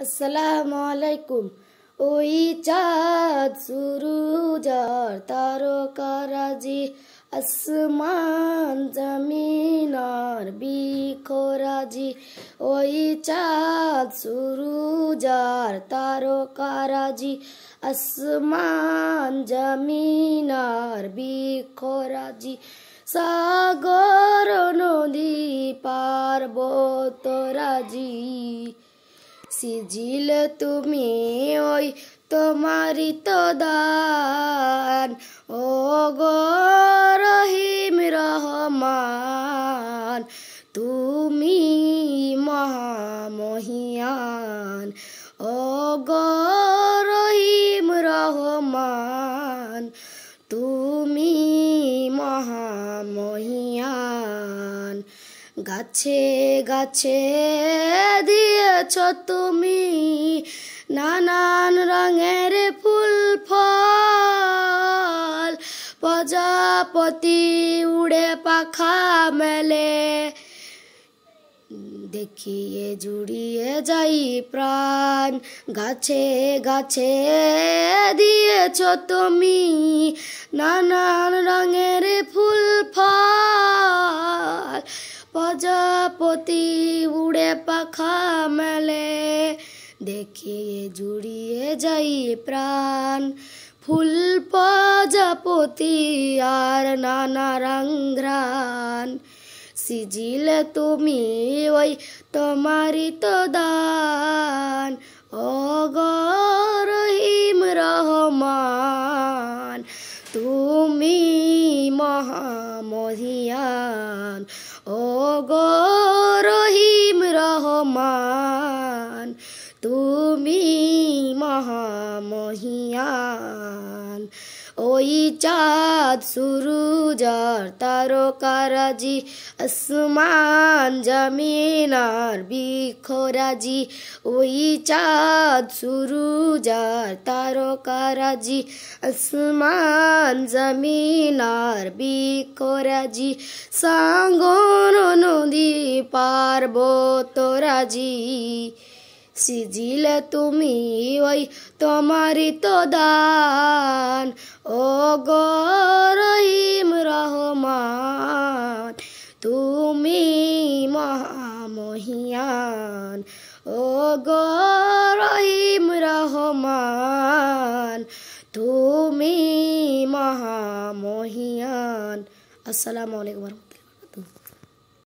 আসসালামু আলাইকুম। ওই চাঁদ সুরুজার তারকারাজি আসমান জমিনার বিখরাজি। ওই চাঁদ সুরুজার তারকারাজি আসমান জমিনার বিখরাজি। সাগর নদী পার্বত রাজি। সিজিল তুমি ওই তোমারই তো দান। ও গো রহিম রহমান, তুমি মহামহিয়ান। ও গো রহিম রহমান, তুমি মহামহিয়ান। গাছে গাছে দিয়েছ তুমি নানান রঙের ফুল, ফল। প্রজাপতি উড়ে পাখা মেলে। দেখিয়ে জুড়িয়ে যাই প্রাণ। গাছে গাছে দিয়েছ তুমি নানান রঙের পাখা মেলে, দেখিয়ে জুড়িয়ে যাই প্রাণ। ফুল প্রজাপতি আর নানা রঙ্গ্রান সিজিল তুমি ওই তোমারই তো দান। ও গরহিম রহমান, তুমি মহামহিয়ান। ও গরহিম রহমান তুমি মহামহিয়ান। ওই চাঁদ সুরুজার তারকারাজি, আসমান জমিনার বিখরাজি ওই চাঁদ সুরুজার তারকারাজি, আসমান জমিনার বিখরাজি সাগর নদী পার্বত রাজি সিজিল তুমি ওই তোমারই তো ও গরহিম রহমান তুমি মহামহিয়ান। ও গরহিম রহমান তুমি মহামহিয়ান। আসসালামু আলাইকুম